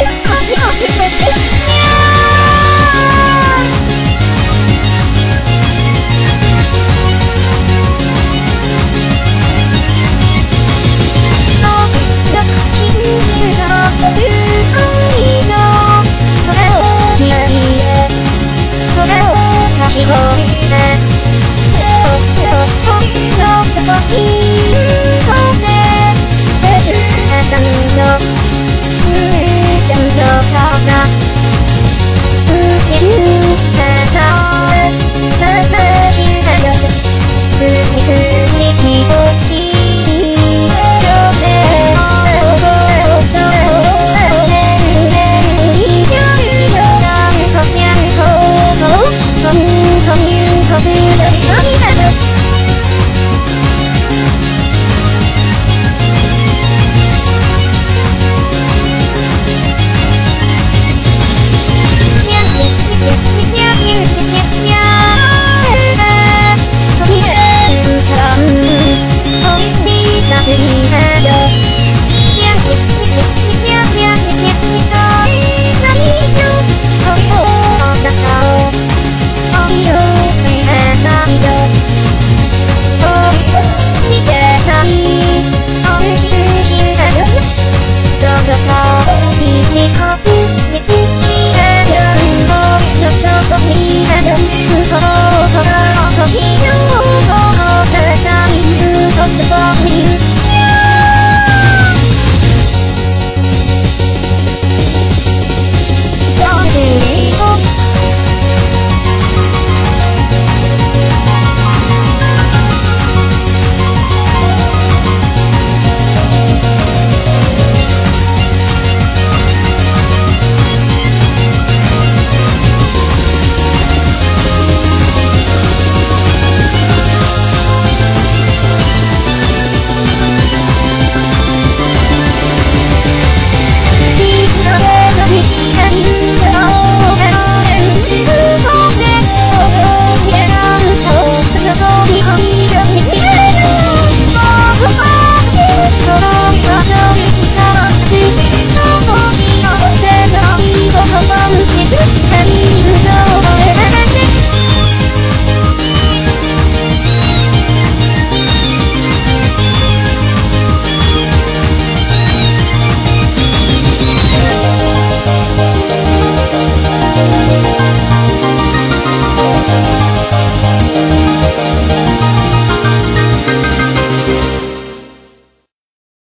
Yeah.